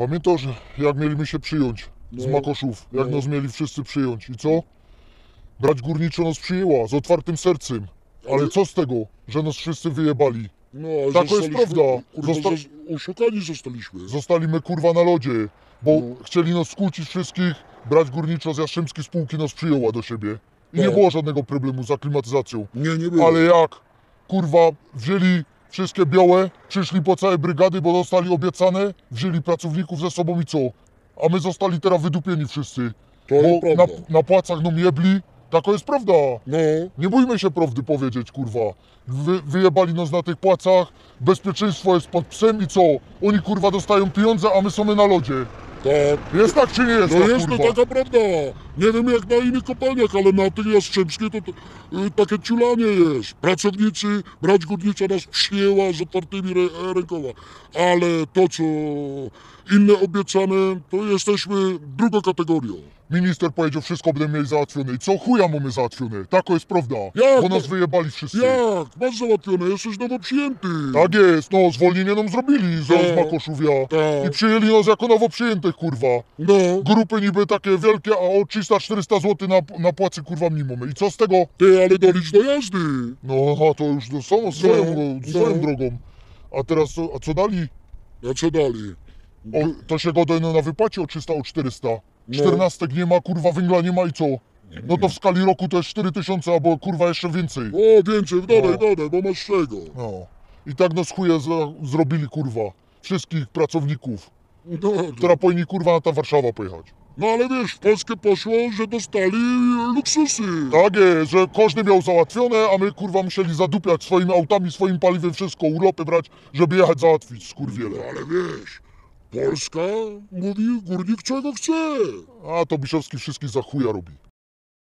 Pamiętasz, jak mieliśmy się przyjąć z No. Makoszów? Jak No. nas mieli wszyscy przyjąć. I co? Brać górniczo nas przyjęła, z otwartym sercem. Ale co z tego, że nas wszyscy wyjebali? No, Taka Tak, jest zostaliśmy- prawda. Kurwa, Zosta- zos- oszukani zostaliśmy. Zostaliśmy kurwa na lodzie, bo No. chcieli nas skłócić wszystkich. Brać górniczo z Jastrzębskiej spółki nas przyjęła do siebie. I nie No. było żadnego problemu z aklimatyzacją. Nie, nie było. Ale jak, kurwa, wzięli wszystkie białe, przyszli po całe brygady, bo dostali obiecane, wzięli pracowników ze sobą i co? A my zostali teraz wydupieni wszyscy. to Bo na, prawda. na płacach nam jebli, taka jest prawda. No, Nie bójmy się prawdy powiedzieć, kurwa. Wy, wyjebali nas na tych płacach, bezpieczeństwo jest pod psem i co? Oni kurwa dostają pieniądze, a my są na lodzie. tak. Jest tak czy nie jest No tak, jest to kurwa? taka prawda. Nie wiem jak na innych kopalniach, ale na tych jastrzębskiej to, to y, takie ciulanie jest. Pracownicy, brać górnicza nas przyjęła z otwartymi rę, rękoma. Ale to co inne obiecane, to jesteśmy drugą kategorią. Minister powiedział, wszystko będę mieli załatwione. I co chuja mamy załatwione? Tako jest prawda. Jak Bo nas wyjebali wszyscy. Jak? Masz załatwione, jesteś nowo przyjęty. Tak jest, no zwolnienie nam zrobili z, Tak. Makoszówia. Tak. I przyjęli nas jako nowo przyjętych, kurwa. No, Grupy niby takie wielkie, a o 300-400 zł na, na płacy, kurwa, mamy. I co z tego? ty, ale dolicz do jazdy. No, a to już do są, swoją, No, swoją no. drogą. A teraz, co, a co dali? A co dalej? O, to się godają na wypłacie o 300, o 400. No. 14 nie ma, kurwa, węgla nie ma i co? No to w skali roku to jest 4000, albo kurwa jeszcze więcej. O, więcej, dodaj, No. dodaj, bo masz czego. No. I tak chuje z, zrobili, kurwa. Wszystkich pracowników, No, która powinni, kurwa, na ta Warszawa pojechać. No ale wiesz, w Polskę poszło, że dostali luksusy. Tak jest, że każdy miał załatwione, a my, kurwa, musieli zadupiać swoimi autami, swoim paliwem, wszystko, urlopy brać, żeby jechać załatwić, skurwiele. No, ale wiesz, Polska mówi górnik czego chce. A to Biszowski wszystkich za chuja robi.